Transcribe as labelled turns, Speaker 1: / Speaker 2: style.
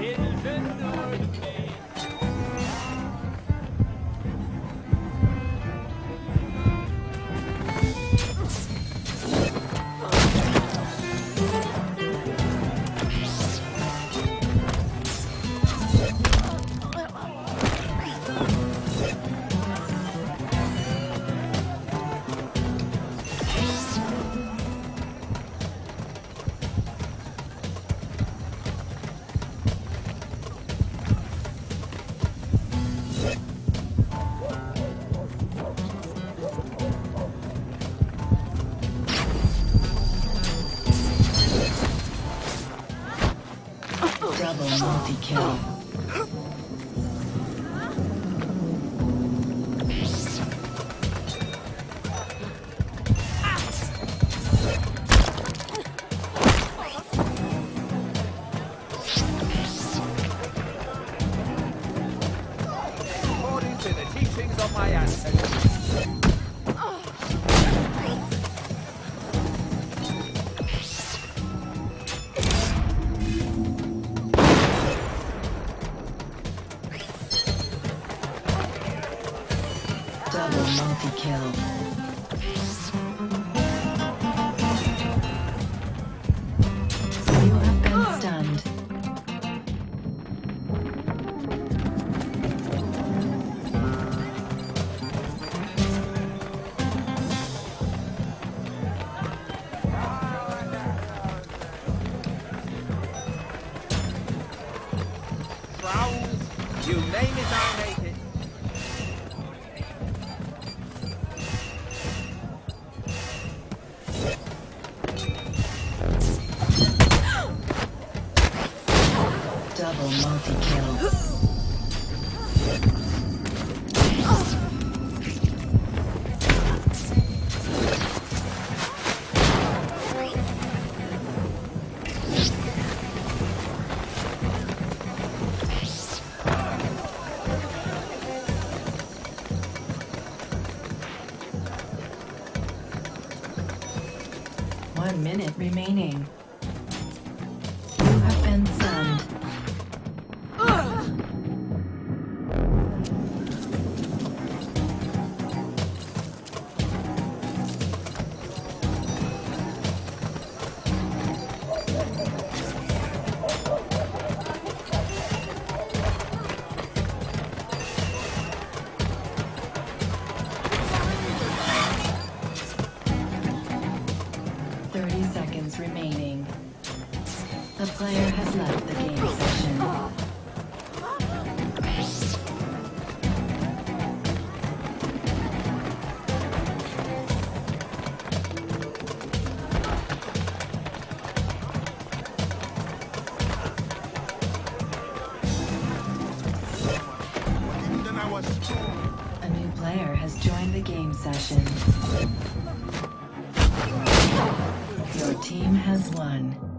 Speaker 1: hit Multi-kill.
Speaker 2: According
Speaker 1: Double multi-kill. You have been stunned.
Speaker 2: You name it,
Speaker 1: Double multi-kill. One minute remaining. Player has left the game session. A new player has joined the game session. Your team has won.